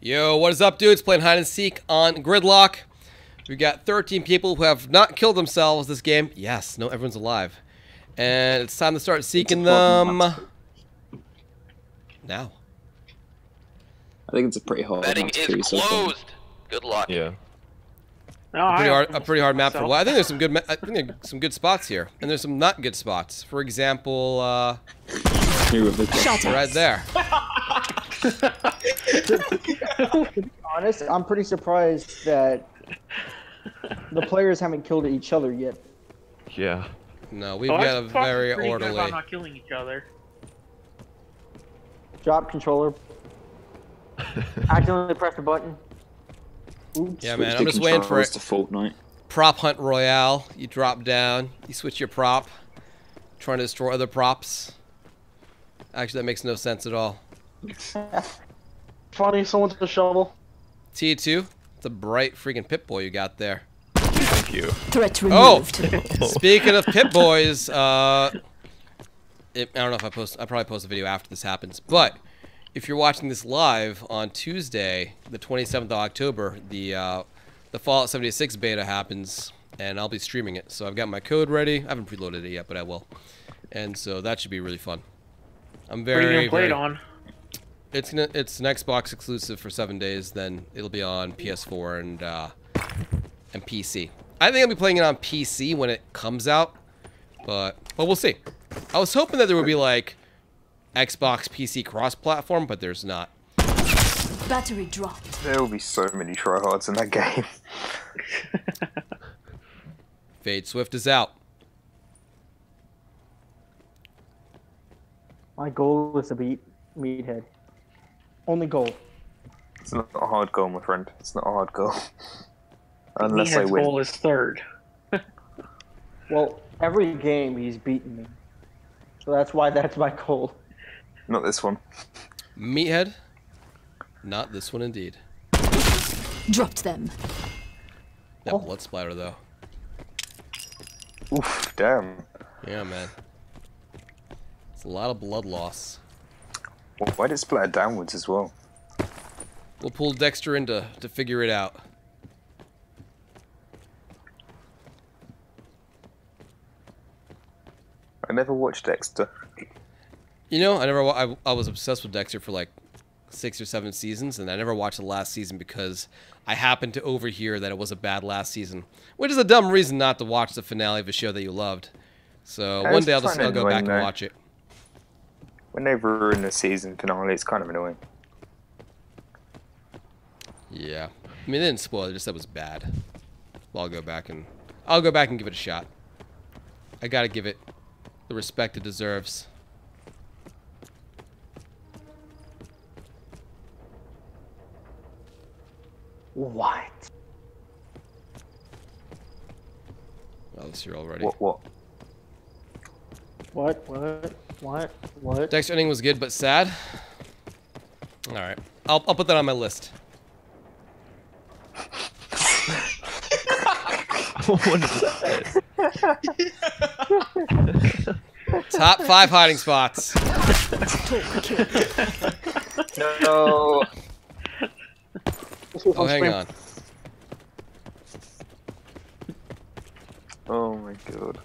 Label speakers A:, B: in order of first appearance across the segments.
A: Yo, what is up, dudes? Playing hide and seek on Gridlock. We got 13 people who have not killed themselves this game. Yes, no, everyone's alive. And it's time to start seeking them now.
B: I think it's a pretty hard
C: Betting
B: map to
C: is
B: do so
C: closed. Good luck.
D: Yeah.
E: No, I
A: Pretty hard, a pretty hard map for
E: myself.
A: well, I think there's some good. I think there's some good spots here, and there's some not good spots. For example, uh,
B: New River Cross.
A: right there.
F: honest, I'm pretty surprised that the players haven't killed each other yet.
D: Yeah.
A: No, we've
E: Oh, I
A: got a
E: talked
A: very
E: pretty good
A: orderly.
E: About not killing each other.
F: Drop controller. Accidentally press the button. Oops.
A: Yeah, man, I'm just waiting for it.
B: to Fortnite.
A: Prop hunt royale. You drop down, you switch your prop, trying to destroy other props. Actually, that makes no sense at all.
E: Funny, someone's a shovel.
A: T2, it's a bright freaking pit boy you got there.
D: Thank you.
G: Threat removed. Oh!
A: Speaking of pit boys, uh, it, I don't know if I post. I probably post a video after this happens. But if you're watching this live on Tuesday, the 27th of October, the uh, the Fallout 76 beta happens, and I'll be streaming it. So I've got my code ready. I haven't preloaded it yet, but I will. And so that should be really fun. I'm
E: What are you
A: very,
E: gonna play
A: very
E: it on?
A: It's gonna it's an Xbox exclusive for seven days. Then it'll be on PS4 and uh, and PC. I think I'll be playing it on PC when it comes out, but but we'll see. I was hoping that there would be like Xbox PC cross-platform, but there's not.
G: Battery dropped.
H: There will be so many tryhards in that game.
A: Fade Swift is out.
F: My goal is to beat Meathead. Only goal.
H: It's not a hard goal, my friend. It's not a hard goal. Unless I
E: Meathead's
H: win.
E: goal is third.
F: Well, every game he's beaten me. So that's why that's my goal.
H: Not this one.
A: Meathead. Not this one, indeed.
G: Dropped them.
A: That oh. blood splatter though.
H: Oof, damn.
A: Yeah, man. It's a lot of blood loss.
H: Why did it splatter downwards as well?
A: We'll pull Dexter in to, to figure it out.
H: I never watched Dexter.
A: You know, I never. I, I was obsessed with Dexter for like six or seven seasons, and I never watched the last season because I happened to overhear that it was a bad last season, which is a dumb reason not to watch the finale of a show that you loved. So one day I'll just I'll go back and watch it.
H: When they ruin the season finale, it's kind of annoying.
A: Yeah, I mean they didn't spoil it; just that was bad. Well, I'll go back and I'll go back and give it a shot. I gotta give it the respect it deserves.
F: What?
A: Oh, it's here already.
H: What? What?
F: What? What? What? What?
A: Dexter ending was good but sad. All right, I'll I'll put that on my list.
D: what is that?
A: Top five hiding spots.
H: No.
A: Oh, hang on.
H: Oh my god.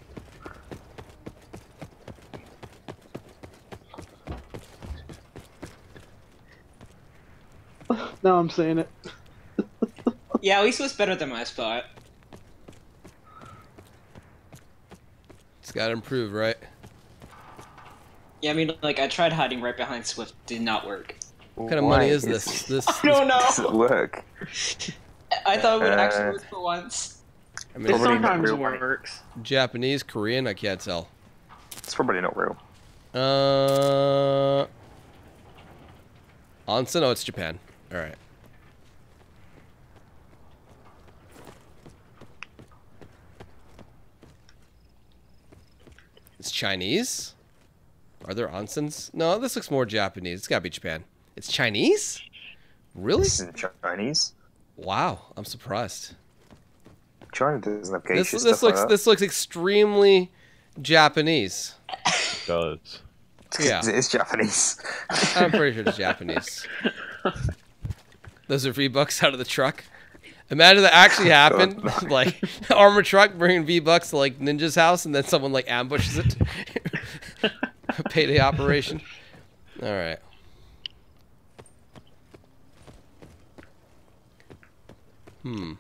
E: Now I'm saying it.
I: Yeah, at least it was better than my spot.
A: It's got to improve, right?
I: Yeah, I mean, like, I tried hiding right behind Swift, did not work.
A: What kind of money is this? This,
I: I don't
H: Does it
I: know!
H: work?
I: I thought it would actually
H: Uh,
I: work for once.
A: I mean,
E: It
H: not
E: sometimes
H: real
E: works.
A: Japanese, Korean, I can't tell.
H: It's probably not real.
A: Uh, onsen? Oh, it's Japan. All right. It's Chinese. Are there onsens? No, this looks more Japanese. It's gotta be Japan. It's Chinese? Really?
H: This isn't Chinese.
A: Wow, I'm surprised.
H: China doesn't have
A: This
H: geisha
A: this
H: stuff
A: looks
H: like
A: this looks extremely Japanese.
D: It does.
A: Yeah,
H: It is Japanese.
A: I'm pretty sure it's Japanese. Those are V bucks out of the truck. Imagine that actually happened. like armor truck bringing V bucks to like Ninja's house, and then someone like ambushes it. Payday operation. All right. Hmm.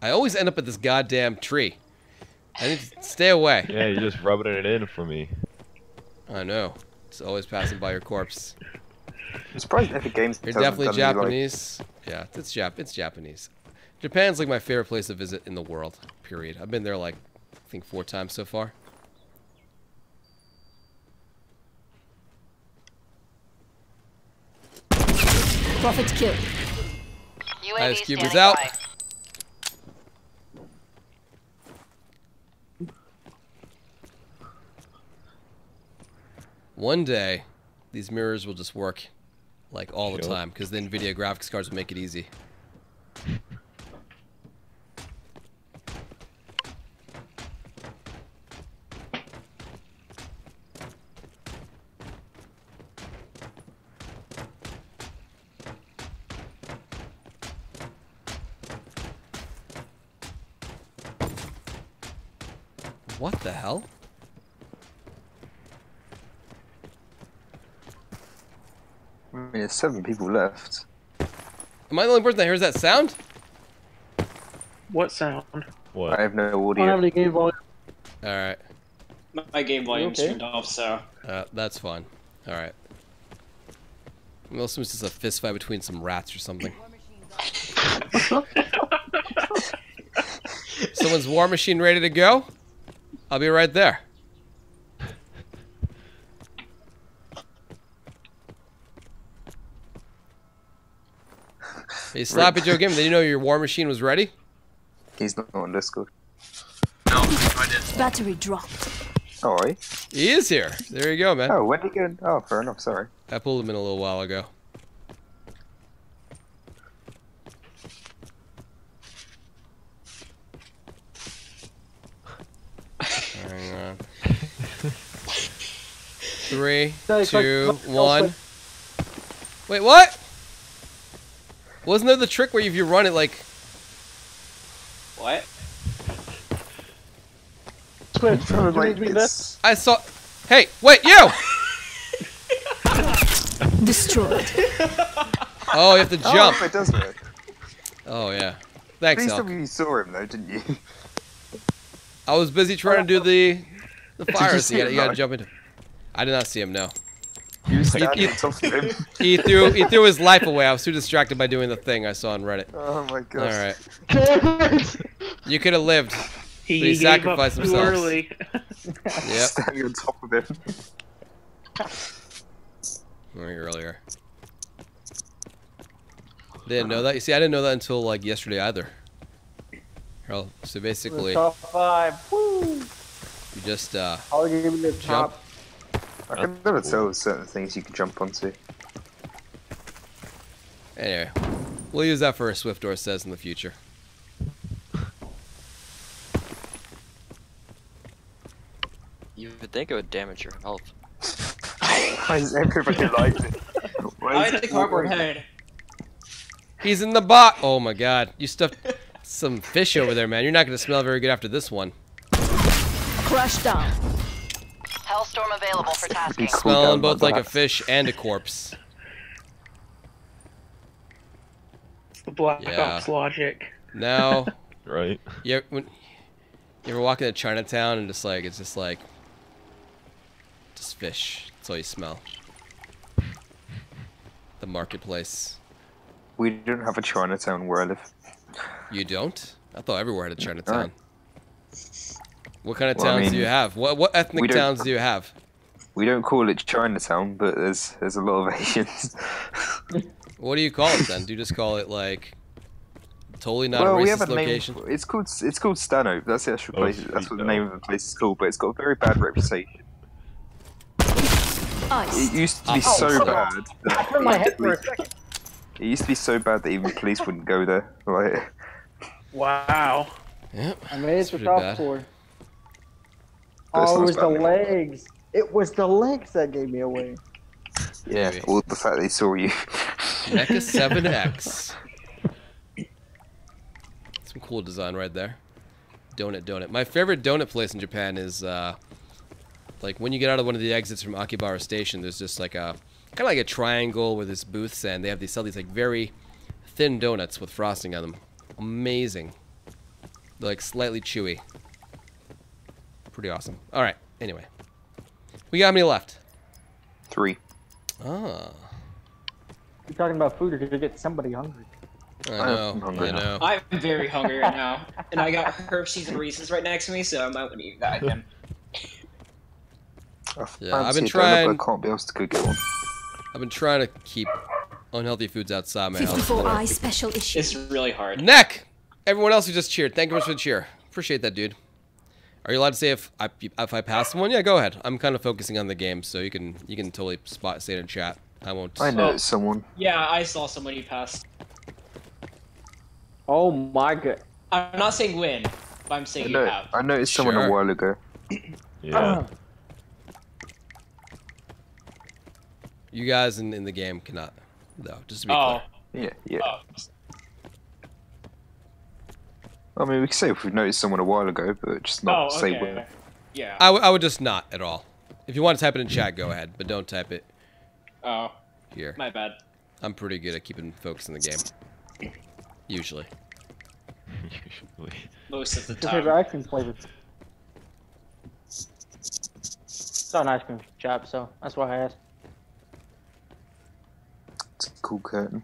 A: I always end up at this goddamn tree. I need to stay away.
D: Yeah, you're just rubbing it in for me.
A: I know. It's always passing by your corpse.
H: I'm surprised Epic Games They're
A: definitely
H: done any, like-
A: Japanese. Yeah, it's Jap. It's Japanese. Japan's like my favorite place to visit in the world. Period. I've been there like I think four times so far.
G: Prophet killed.
A: Ice Cube
C: standing
A: is out.
C: by.
A: One day, these mirrors will just work like all the time because the NVIDIA graphics cards will make it easy. What the hell?
H: Mean, there's seven people left.
A: Am I the only person that hears that sound?
E: What sound?
H: I have no
E: I don't have
H: audio.
E: any game volume.
A: All right.
I: My game volume's
F: okay?
I: turned off, so.
A: Uh, that's fine. All right. Unless it was just a fist fight between some rats or something. Someone's war machine ready to go? I'll be right there. Hey, Slappy Joe Game, did you know your war machine was ready?
H: He's not on Discord.
G: Battery dropped.
H: Oh, are?
A: He is here. There you go, man.
H: Oh, when did he go? Oh, fair enough. Sorry.
A: I pulled him in a little while ago. Hang on. Three,
F: No,
A: two, one. Wait, what? Wasn't there the trick where if you run it like
I: What?
E: Swift,
H: Oh,
E: you me this?
A: I saw? Hey, wait, you!
G: Destroyed.
A: Oh, you have to jump.
H: Oh,
A: jump.
H: it does work.
A: Oh yeah. Thanks,
H: Please
A: Elk.
H: you saw him though, didn't you?
A: I was busy trying to do the the fire. So you gotta, you gotta jump into. I did not see him. No.
H: You were standing
A: you-
H: on top of him.
A: He threw he threw his life away. I was too distracted by doing the thing I saw on Reddit.
H: Oh my
A: All
H: god.
A: right,
E: Damn it!
A: you could have lived.
E: He,
A: They
E: gave
A: sacrificed
E: himself. too
A: themselves.
E: early.
A: Yep.
H: Standing on top of him.
A: Earlier. Didn't know that. You see, I didn't know that until like yesterday either. Well, so basically,
F: Top five. Woo!
A: you just uh,
F: I'll give you the top.
H: I can never tell certain things you can jump onto.
A: anyway, we'll use that for a Swiftor says in the future.
J: You would think it would damage your health.
H: Why does everybody like it? Why
I: I
H: is
I: had the
H: it
I: cardboard head.
A: He's in the box. Oh my God! You stuffed some fish over there, man. You're not gonna smell very good after this one.
G: Crushed down.
C: Hellstorm available for tasking.
H: Cool
A: Smelling both
H: my
A: like a fish and a corpse.
E: The Black
A: Yeah.
E: Ops logic.
A: Now,
D: Right?
A: you ever, when, you ever walk into Chinatown and just like it's just like just fish. That's all you smell. The marketplace.
H: We don't have a Chinatown where I live.
A: You don't? I thought everywhere had a Chinatown. What kind of
H: Well, I
A: towns do you have? What what ethnic towns do you have?
H: We don't call it Chinatown, but there's there's a lot of Asians.
A: What do you call it then? Do you just call it like totally not
H: well,
A: a
H: we
A: racist
H: have a
A: location?
H: name. It's called it's called Stanhope. That's the actual
D: Oh,
H: place. That's what the name of the place is called. But it's got a very bad reputation. It used to be
A: Oh,
H: so
F: oh.
H: bad.
F: I
H: That
F: turned my
H: even
F: head for a
H: police-
F: second.
H: It used to be so bad that even police wouldn't go there. Like,
E: Wow.
A: Yep.
F: I made it
A: That's
F: to
A: pretty
F: top four.
H: That's
F: Oh, it was the
H: bad.
F: legs. It was the legs that gave me away.
H: yeah,
A: Maybe.
H: or the fact they saw you.
A: Mecha 7X. Some cool design right there. Donut Donut. My favorite donut place in Japan is uh, like when you get out of one of the exits from Akihabara Station. There's just like a kind of like a triangle with this booths, and they have these sell these like very thin donuts with frosting on them. Amazing. They're like slightly chewy. Pretty awesome. All right. Anyway, we got how many left?
H: Three.
A: Ah,
F: You're talking about food, or did you get somebody hungry?
A: I
H: I'm
A: know.
H: hungry
A: I
H: now.
A: know.
I: I'm very hungry right now, and I got Hershey's and Reese's right next to me, so I might want to eat that again.
A: Yeah, I've been
H: a donut,
A: trying-
H: But I can't be asked to go get one.
A: I've been trying to keep unhealthy foods outside my house.
G: 54i special issue.
I: It's really hard.
A: Neck. Everyone else who just cheered, thank you much for the cheer. Appreciate that, dude. Are you allowed to say if I if I pass one? Yeah, go ahead. I'm kind of focusing on the game, so you can you can totally spot say it in chat. I won't.
H: I know it's someone.
I: Yeah, I saw someone you passed.
F: Oh my god.
I: I'm not saying win, but I'm
H: I,
I: saying you have.
H: I noticed someone
A: Sure.
H: a while ago.
D: Yeah.
A: You guys in, in the game cannot, though. Just to be
I: Oh,
A: clear.
H: Yeah, yeah.
I: oh.
H: I mean, we could say if we've noticed someone a while ago, but just not
I: Oh,
H: say
I: okay.
H: when.
I: Yeah.
A: I, w- I would just not at all. If you want to type it in chat, go ahead, but don't type it
I: Oh,
A: here.
I: my bad.
A: I'm pretty good at keeping folks in the game. Usually.
D: Usually.
I: Most of the
F: What's your favorite
I: time.
F: ice cream flavor? Saw an ice cream shop, so that's why I asked.
H: It's a cool curtain.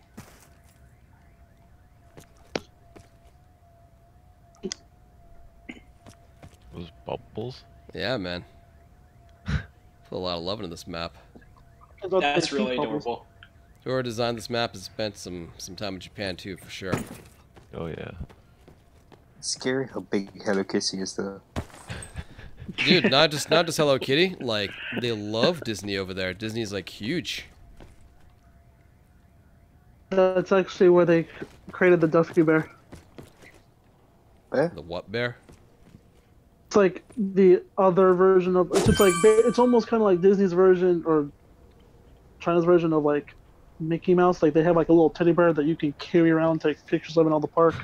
D: Those bubbles.
A: Yeah, man. Put a lot of love into this map.
I: That's really adorable.
A: Whoever designed this map has spent some some time in Japan too, for sure.
D: Oh yeah.
H: It's scary how big Hello Kitty is though.
A: Dude, not just not just Hello Kitty. Like they love Disney over there. Disney's like huge.
E: That's actually where they created the Duffy Bear.
H: Bear?
A: The what bear?
E: It's like the other version of it's just like it's almost kind of like Disney's version or China's version of like Mickey Mouse. Like they have like a little teddy bear that you can carry around, take pictures of in all the park.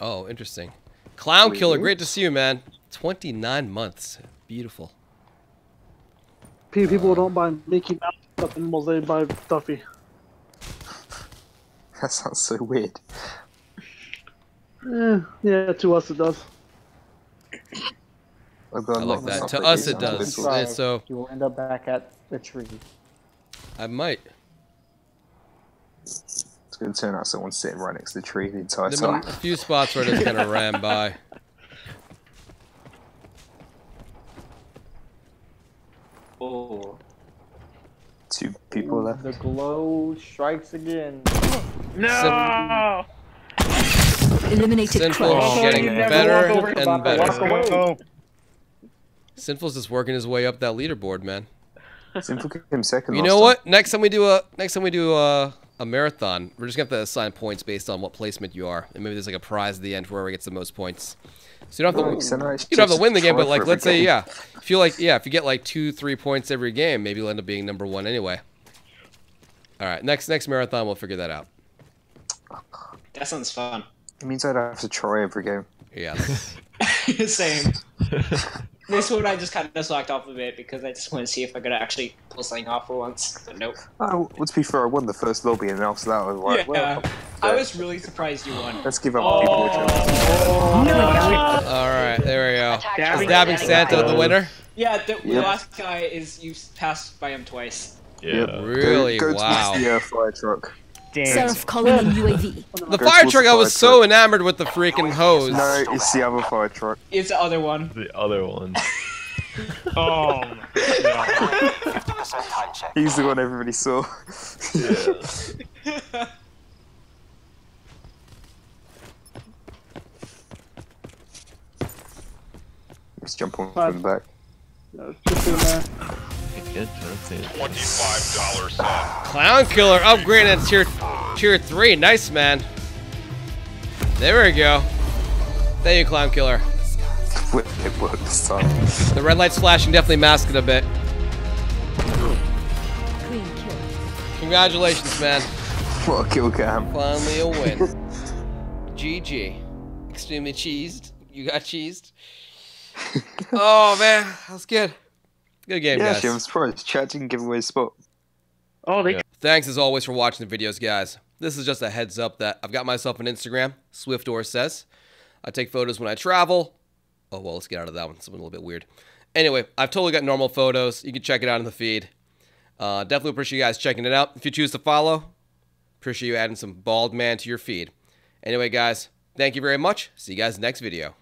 A: Oh, interesting. Clown
H: Wait,
A: Killer, great to see you, man. 29 months. Beautiful.
E: Pe- People don't buy Mickey Mouse stuffed animals; they buy Duffy.
H: That sounds so weird.
E: Eh, yeah, to us it does.
H: Although
A: I
H: I'm
A: like that. To us it does.
H: this
A: so
F: You will end up back at the tree.
A: I might.
H: It's going to turn out someone's sitting right next to the tree the entire
A: There've
H: time.
A: a few spots where I just kind of ran by.
I: Oh.
H: Two people left.
F: The glow strikes again.
E: No.
G: Eliminated
A: Sinful
G: Crush.
A: getting better and better.
F: Walk away.
E: Go.
A: Sinful's just working his way up that leaderboard, man.
H: Simple came second.
A: You
H: last
A: know
H: time.
A: what? Next time we do a next time we do a, a marathon, we're just gonna have to assign points based on what placement you are, and maybe there's like a prize at the end for whoever gets the most points. So you don't have to
H: Nice, a nice
A: you don't have to win the game, but like let's say
H: game.
A: yeah, if you like yeah, if you get like two three points every game, maybe you'll end up being number one anyway. All right, next next marathon we'll figure that out.
I: That sounds fun.
H: It means I'd have to try every game.
A: Yeah.
I: Same. This one I just kind of slacked off a bit because I just want to see if I could actually pull something off for once. But nope.
H: Oh, well, to be fair, I won the first lobby, and after that, I was like,
I: yeah.
H: well,
I: I was really surprised you won.
H: let's give up
I: Oh.
H: people a chance.
A: All right, there we go.
C: Attack
A: Is dabbing. Santa the winner?
I: Yeah, the, the
H: Yep.
I: last guy is you passed by him twice.
D: Yeah.
H: Go-
A: Really?
H: Go,
A: wow.
H: towards the uh, fire truck.
G: Seraph calling in UAV.
A: The fire truck, I was so enamored with the freaking hose.
H: No, it's the other fire truck.
I: It's the other one.
D: The other one.
E: Oh.
H: He's the one everybody saw. Let's jump on from the back.
E: No, just in there.
D: Good, that's it.
A: Clown Killer upgraded to tier, tier 3. Nice, man. There we go. Thank you, Clown Killer.
H: It worked this time.
A: The red light's flashing definitely masked it a bit. Congratulations, man.
H: What a kill cam.
A: Finally a win. GG. Extremely cheesed. You got cheesed. oh man, that was good. Good game,
H: Yeah,
A: guys.
H: actually, I'm surprised. Chat didn't give away a spot.
E: Oh, they
D: Yeah.
A: Thanks as always for watching the videos, guys. This is just a heads up that I've got myself an Instagram, Swiftor says. I take photos when I travel. Oh well, let's get out of that one. It's a little bit weird. Anyway, I've totally got normal photos. You can check it out in the feed. Uh, definitely appreciate you guys checking it out. If you choose to follow, appreciate you adding some bald man to your feed. Anyway, guys, thank you very much. See you guys next video.